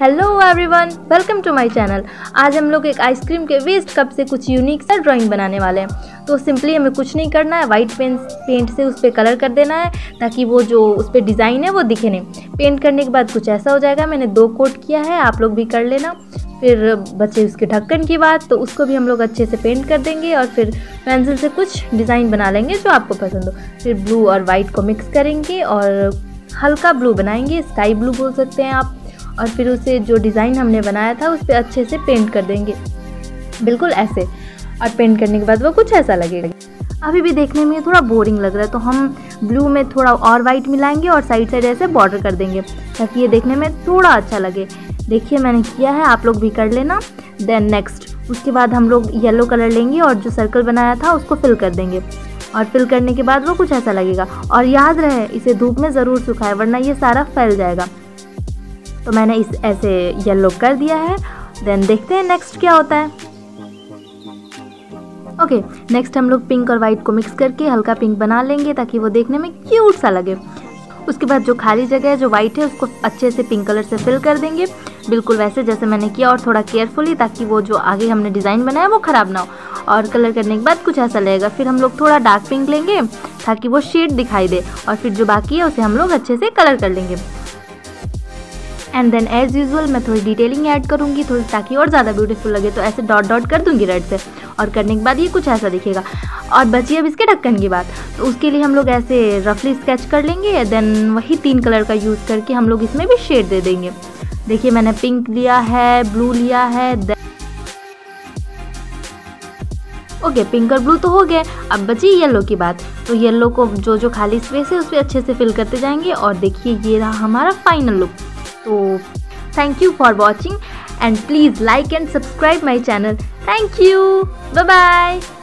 Hello everyone welcome to my channel आज हम लोग एक आइसक्रीम के वेस्ट कप से कुछ यूनिक सा ड्राइंग बनाने वाले हैं। तो सिंपली हमें कुछ नहीं करना है वाइट पेन पेंट से उस पर कलर कर देना है, ताकि वो जो उस पर डिज़ाइन है वो दिखे नहीं। पेंट करने के बाद कुछ ऐसा हो जाएगा, मैंने दो कोट किया है, आप लोग भी कर लेना। फिर बचे उसके ढक्कन की बात तो उसको भी हम लोग अच्छे से पेंट कर देंगे और फिर पेंसिल से कुछ डिज़ाइन बना लेंगे जो आपको पसंद हो। फिर ब्लू और वाइट को मिक्स करेंगे और हल्का ब्लू बनाएँगे स्काई ब्लू बोल सकते हैं आप। और फिर उसे जो डिज़ाइन हमने बनाया था उस पर अच्छे से पेंट कर देंगे। बिल्कुल ऐसे। और पेंट करने के बाद वो कुछ ऐसा लगेगा। अभी भी देखने में थोड़ा बोरिंग लग रहा है तो हम ब्लू में थोड़ा और वाइट मिलाएँगे और साइड साइड ऐसे बॉर्डर कर देंगे, ताकि ये देखने में थोड़ा अच्छा लगे। देखिए, मैंने किया है, आप लोग भी कर लेना। देन नेक्स्ट उसके बाद हम लोग येलो कलर लेंगे और जो सर्कल बनाया था उसको फिल कर देंगे। और फिल करने के बाद वो कुछ ऐसा लगेगा। और याद रहे, इसे धूप में ज़रूर सुखाए, वरना ये सारा फैल जाएगा। तो मैंने इस ऐसे येलो कर दिया है। देन देखते हैं नेक्स्ट क्या होता है। ओके okay, नेक्स्ट हम लोग पिंक और वाइट को मिक्स करके हल्का पिंक बना लेंगे ताकि वो देखने में क्यूट सा लगे। उसके बाद जो खाली जगह है जो वाइट है उसको अच्छे से पिंक कलर से फिल कर देंगे। बिल्कुल वैसे जैसे मैंने किया और थोड़ा केयरफुली ताकि वो जो आगे हमने डिज़ाइन बनाया वो ख़राब ना हो। और कलर करने के बाद कुछ ऐसा लगेगा। फिर हम लोग थोड़ा डार्क पिंक लेंगे ताकि वो शेड दिखाई दे। और फिर जो बाकी है उसे हम लोग अच्छे से कलर कर लेंगे। एंड देन एज यूजल मैं थोड़ी डिटेलिंग ऐड करूँगी, थोड़ी ताकि और ज़्यादा ब्यूटीफुल लगे तो ऐसे डॉट डॉट कर दूँगी रेड से। और करने के बाद ये कुछ ऐसा दिखेगा। और बची अब इसके ढक्कन की बात। तो उसके लिए हम लोग ऐसे रफली स्केच कर लेंगे देन वही तीन कलर का यूज़ करके हम लोग इसमें भी शेड दे देंगे। देखिए, मैंने पिंक लिया है ब्लू लिया है ओके पिंक और ब्लू तो हो गए। अब बची येलो की बात। तो येलो को जो जो खाली स्पेस है, उस पर अच्छे से फिल करते जाएँगे। और देखिए, ये रहा हमारा फाइनल लुक तो thank you for watching and please like and subscribe my channel. Thank you. Bye bye